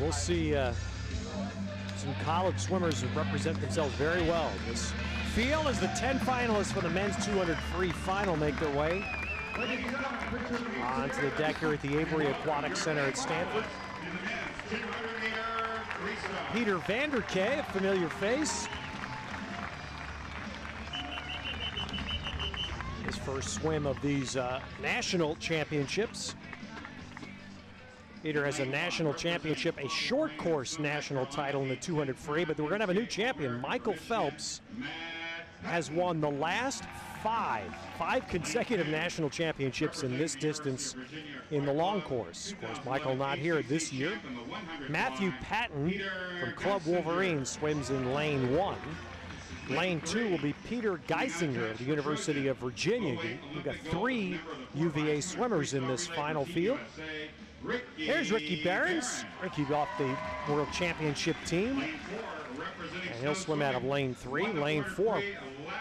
we'll see uh, some college swimmers who represent themselves very well. This field as the 10 finalists for the men's 200 free final make their way onto the deck here at the Avery Aquatic Center at Stanford. Peter Vanderkaay, a familiar face. His first swim of these uh, national championships. Peter has a national championship, a short course national title in the 200 free, but we're going to have a new champion. Michael Phelps has won the last five, five consecutive national championships in this distance in the long course. Of course, Michael not here this year. Matthew Patton from Club Wolverine swims in lane one. Lane two will be Peter Geisinger of the University of Virginia. We've got three UVA swimmers in this final field. There's Ricky Berens. Ricky off the World Championship team. And he'll swim out of lane three. Lane four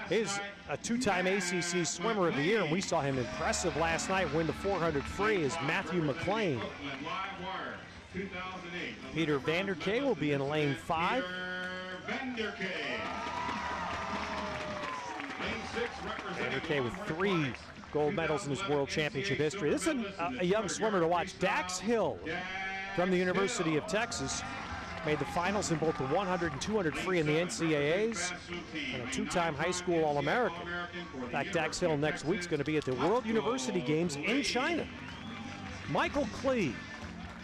is a two-time ACC Swimmer of the Year, and we saw him impressive last night win the 400 free is Matthew McLean. Peter Vanderkaay will be in lane five. Vanderkaay with three gold medals in his World Championship history. This is a, uh, a young swimmer to watch. Dax Hill from the University of Texas made the finals in both the 100 and 200 free in the NCAAs, and a two-time high school All-American. In fact, Dax Hill next week is going to be at the World University Games in China. Michael Klueh,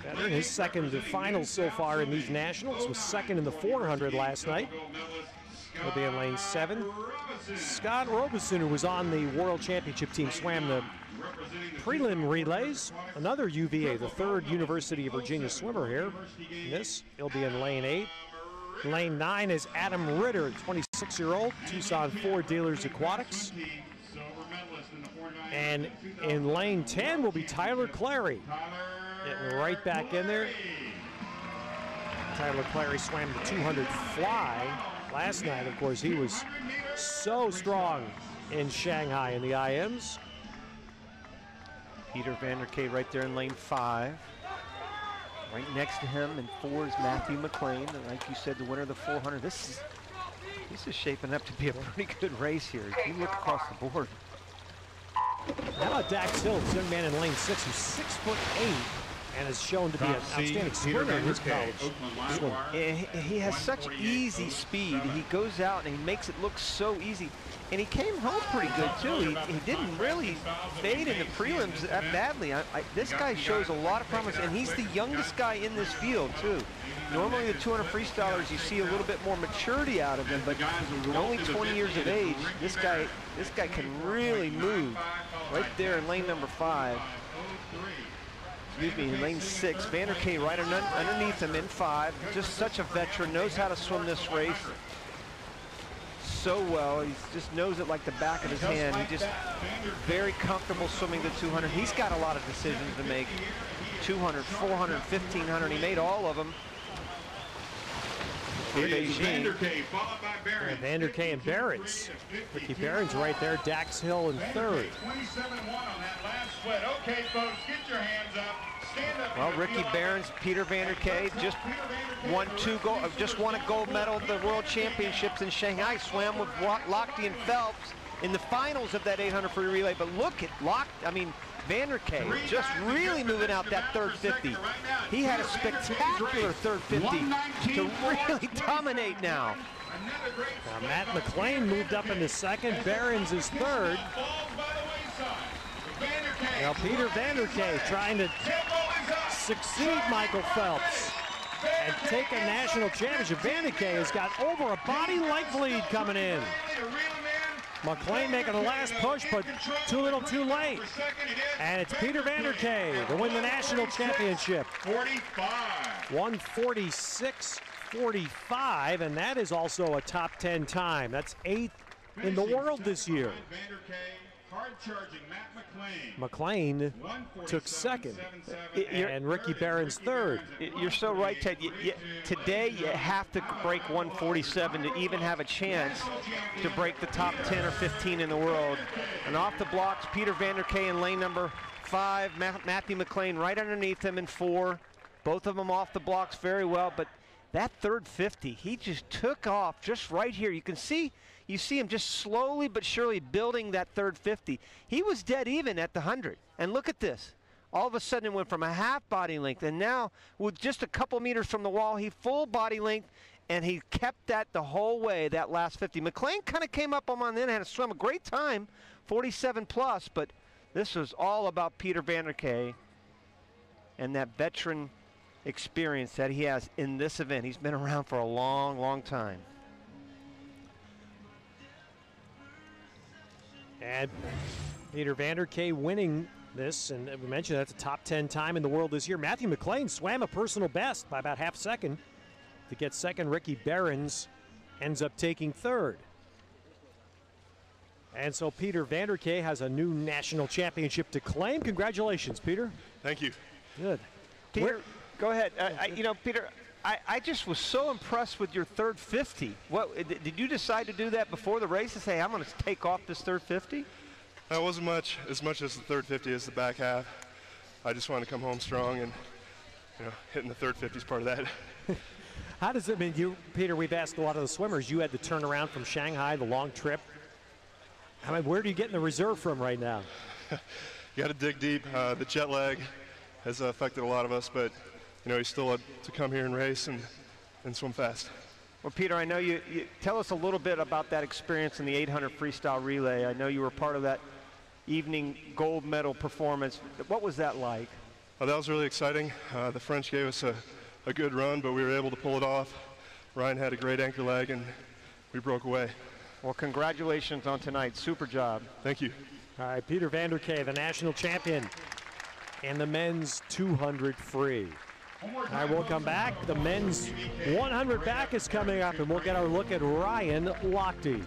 better in his second finals so far in these nationals, was second in the 400 last night. He'll be in lane seven. Scot Robison, who was on the World Championship team, swam the prelim relays. Another UVA, the third University of Virginia swimmer here. this, he'll be in lane eight. Lane nine is Adam Ritter, 26-year-old, Tucson Ford Dealers Aquatics. And in lane 10 will be Tyler Clary. Getting right back in there. Tyler Clary swam the 200 fly last night. Of course, he was so strong in Shanghai in the IMs. Peter Vanderkaay right there in lane five. Right next to him in four is Matthew McLean. And like you said, the winner of the 400. This is this is shaping up to be a pretty good race here. If you look across the board. How about Dax Hill, young man in lane six, who's six foot eight, and has shown to be an outstanding sprinter in his college. He has such easy speed. He goes out and he makes it look so easy. And he came home pretty good too. He, he didn't really fade in the prelims that badly. I, I, this guy shows a lot of promise, and he's the youngest guy in this field too. Normally the 200 freestylers, you see a little bit more maturity out of them, but only 20 years of age. This guy, this guy can really move. Right there in lane number five excuse me, in lane six. Vanderkaay right underneath him in five. Just such a veteran, knows how to swim this race so well. He just knows it like the back of his hand. He just very comfortable swimming the 200. He's got a lot of decisions to make. 200, 400, 1500. He made all of them. Vanderkaay, followed by Berens. Yeah, Vanderkaay and Berens. Ricky Berens right there. Dax Hill in third. 27-1 on that last sweat. Okay, folks, get your hands up. Stand up. Well, Ricky Berens, Peter Vanderkaay just won two gold, just won a gold medal at the World Championships in Shanghai. Swam with Lochte and Phelps in the finals of that 800 free relay. But look at Lochte, I mean, Vanderkaay just really moving out that third 50. He had a spectacular third 50 to really dominate now. Now Matt McLean moved up into second. Berens is third. Now Peter Vanderkaay trying to succeed Michael Phelps and take a national championship. Vanderkaay has got over a body-length lead coming in. McLean making the last push, but too little too late. And it's Peter Vanderkaay to win the national championship. 45. 146 45, and that is also a top 10 time. That's eighth in the world this year. McLean took second, and Ricky Berens third. You're so right, Ted. You, you, today, you have to break 147 to even have a chance to break the top 10 or 15 in the world. And off the blocks, Peter Vanderkaay in lane number five, Matthew McLean right underneath him in four. Both of them off the blocks very well, but that third 50, he just took off just right here. You can see, you see him just slowly but surely building that third 50. He was dead even at the 100. And look at this. All of a sudden it went from a half body length, and now with just a couple meters from the wall, he full body length, and he kept that the whole way, that last 50. McLean kind of came up on the end, had a swim a great time, 47 plus, but this was all about Peter Vanderkaay and that veteran experience that he has in this event. He's been around for a long, long time. And Peter Vanderkaay winning this, and we mentioned that's a top 10 time in the world this year. Matthew McLean swam a personal best by about half second to get second. Ricky Berens ends up taking third. And so Peter Vanderkaay has a new national championship to claim. Congratulations, Peter. Thank you. Good. Peter, Where, go ahead. Uh, I, you know, Peter, I, I, just was so impressed with your third 50. What did you decide to do that before the race to say I'm going to take off this third 50? That wasn't much as much as the third 50 as the back half. I just wanted to come home strong and you know hitting the third 50 is part of that. How does it mean you, Peter? We've asked a lot of the swimmers. You had the turnaround from Shanghai, the long trip. I mean, where do you get in the reserve from right now? you got to dig deep. Uh, the jet lag has affected a lot of us, but you know, he's still to come here and race and, and swim fast. Well, Peter, I know you, you, tell us a little bit about that experience in the 800 freestyle relay. I know you were part of that evening gold medal performance. What was that like? Oh, that was really exciting. Uh, the French gave us a, a good run, but we were able to pull it off. Ryan had a great anchor leg, and we broke away. Well, congratulations on tonight. Super job. Thank you. All right, Peter Vanderkaay, the national champion, and the men's 200 free. All right, we'll come back. The men's 100 back is coming up, and we'll get our look at Ryan Lochte.